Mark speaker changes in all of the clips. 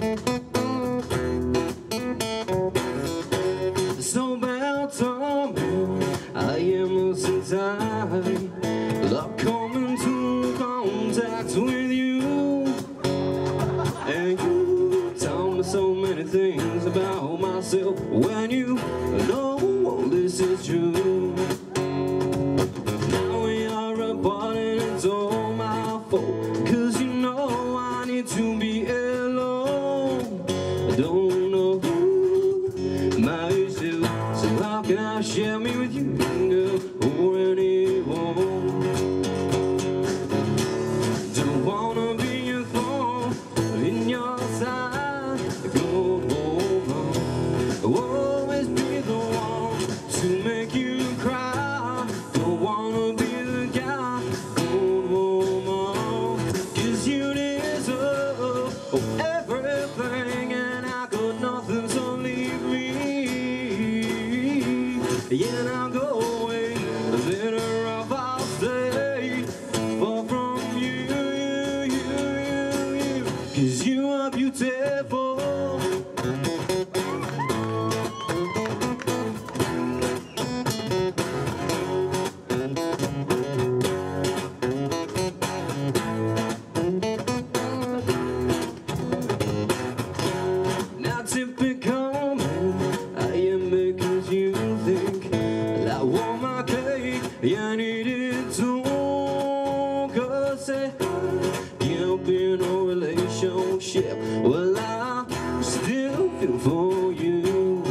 Speaker 1: There's no doubt on I am losing time Love coming to contact with you. And you tell me so many things about myself. How Cause you relationship Well, I still feel for you.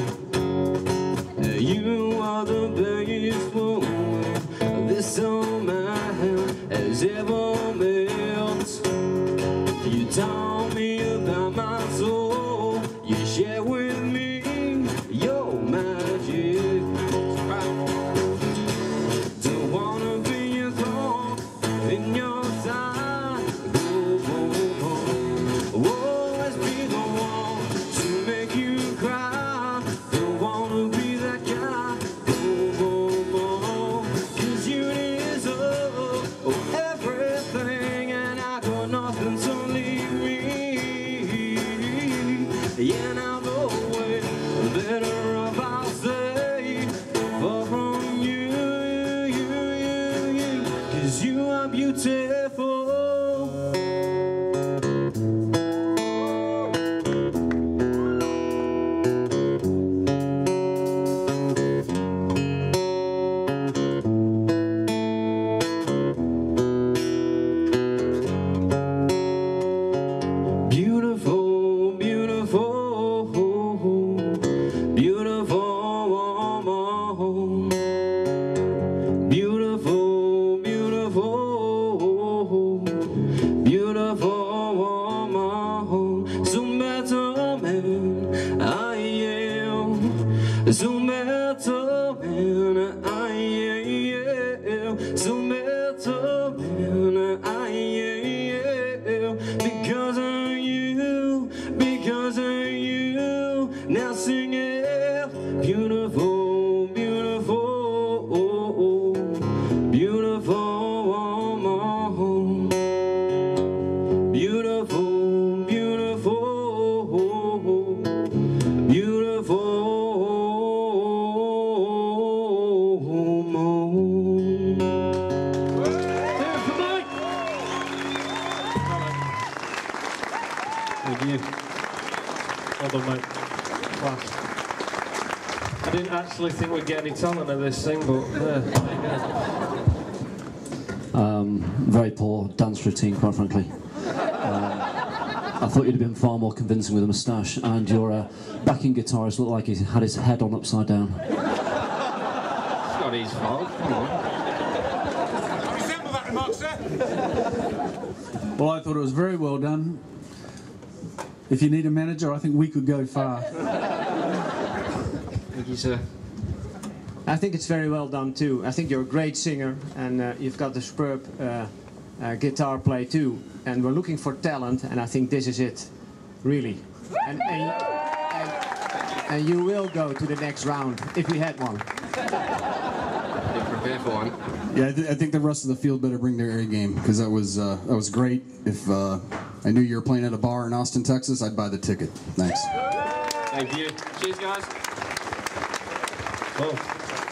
Speaker 1: You are the biggest woman This old man has ever met you tell me Yeah, now go Beautiful, beautiful, beautiful man I am. So better man I.
Speaker 2: Well done, mate. Class. I didn't actually think we'd get any talent at this thing, but uh, there you go.
Speaker 3: Um, very poor dance routine, quite frankly. Um, I thought you'd have been far more convincing with a moustache, and your uh, backing guitarist looked like he had his head on upside down.
Speaker 2: It's not his fault. Come on.
Speaker 4: Resemble that remark, sir?
Speaker 5: Well, I thought it was very well done. If you need a manager, I think we could go far.
Speaker 2: Thank you, sir.
Speaker 6: I think it's very well done too. I think you're a great singer and uh, you've got the superb uh, uh, guitar play too. And we're looking for talent, and I think this is it, really. And, and, and, and you will go to the next round if we had one.
Speaker 2: Didn't prepare for one.
Speaker 7: Yeah, I, th- I think the rest of the field better bring their A game because that was uh, that was great. If uh, I knew you were playing at a bar in Austin, Texas, I'd buy the ticket. Thanks.
Speaker 2: Thank you. Cheers, guys.
Speaker 1: Oh.